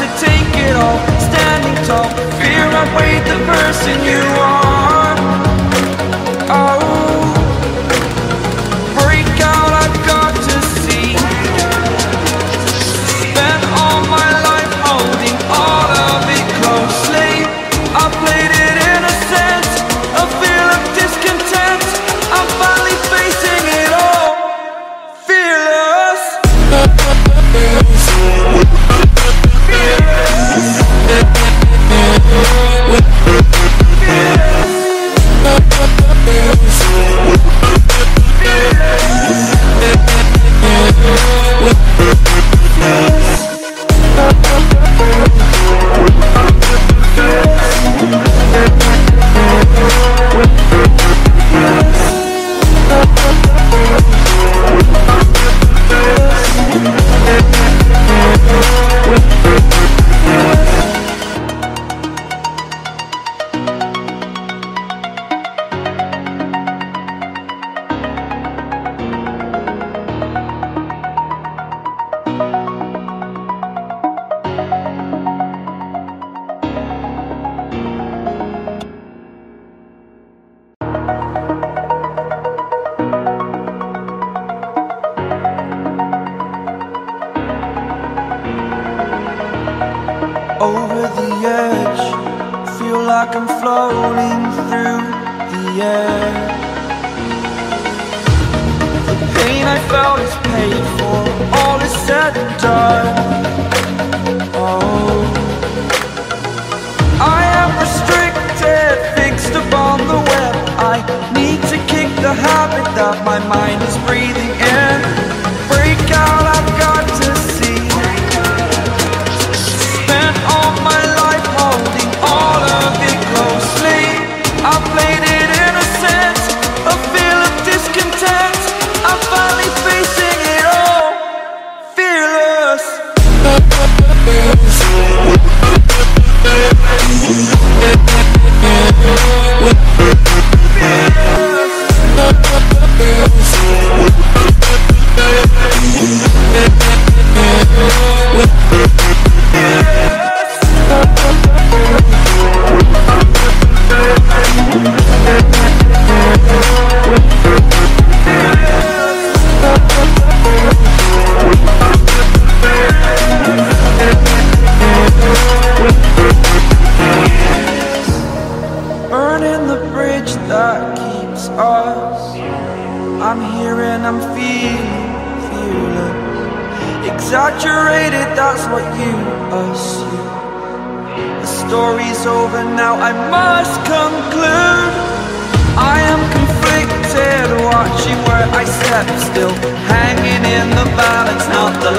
to take it all. Standing tall, fear I the person you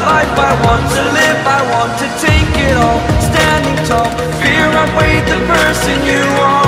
life I want to live, I want to take it all. Standing tall, fear I the person you are.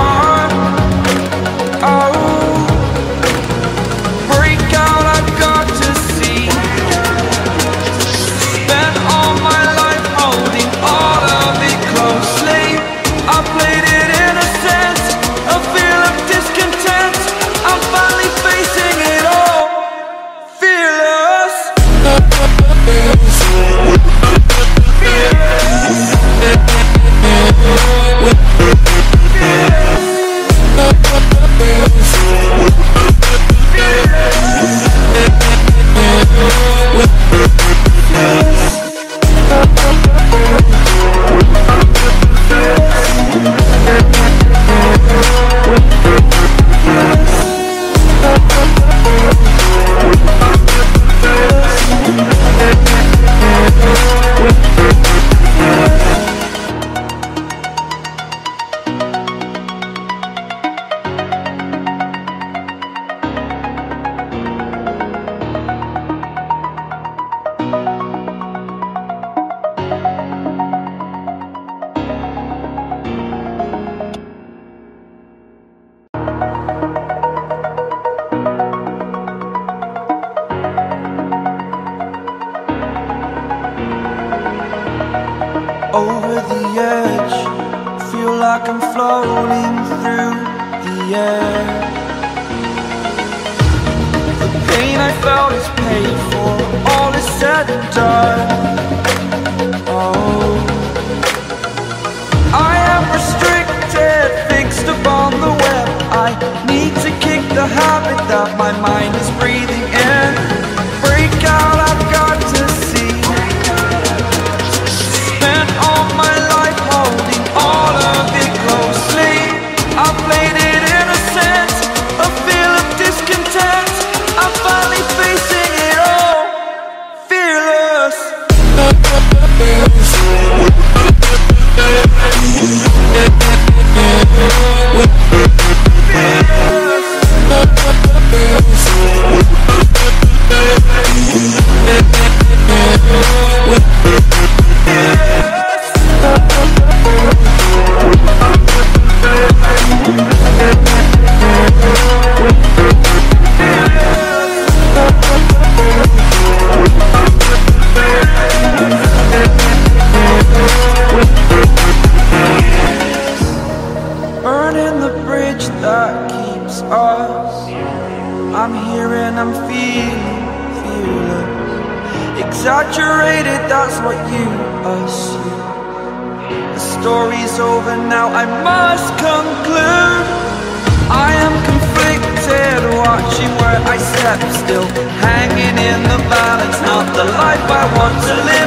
life I want to live.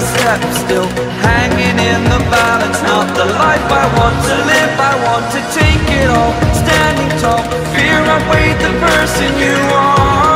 step still Hanging in the balance. Not the life I want to live I want to take it all. Standing tall Fear I the person you are.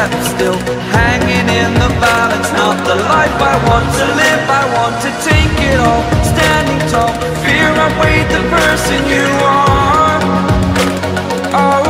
Still hanging in the balance Not the life I want to live, I want to take it all Standing tall, fear I weighed the person you are. Oh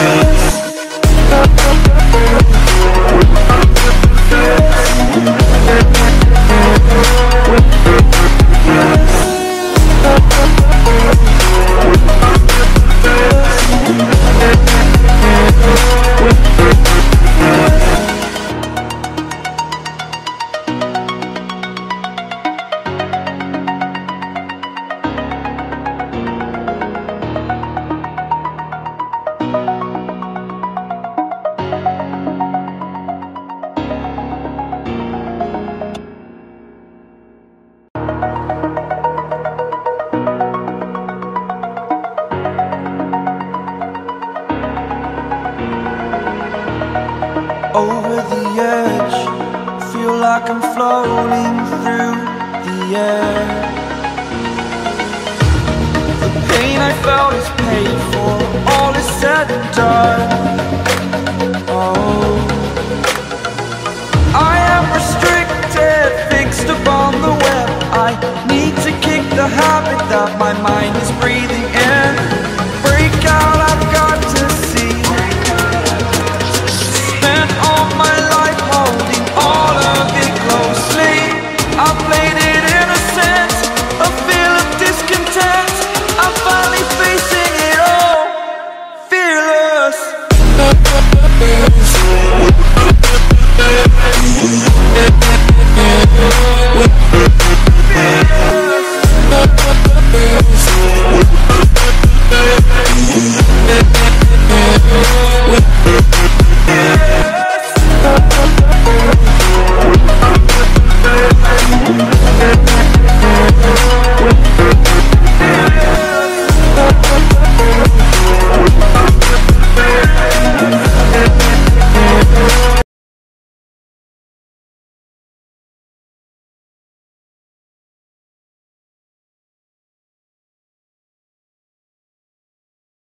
over that my mind is breathing.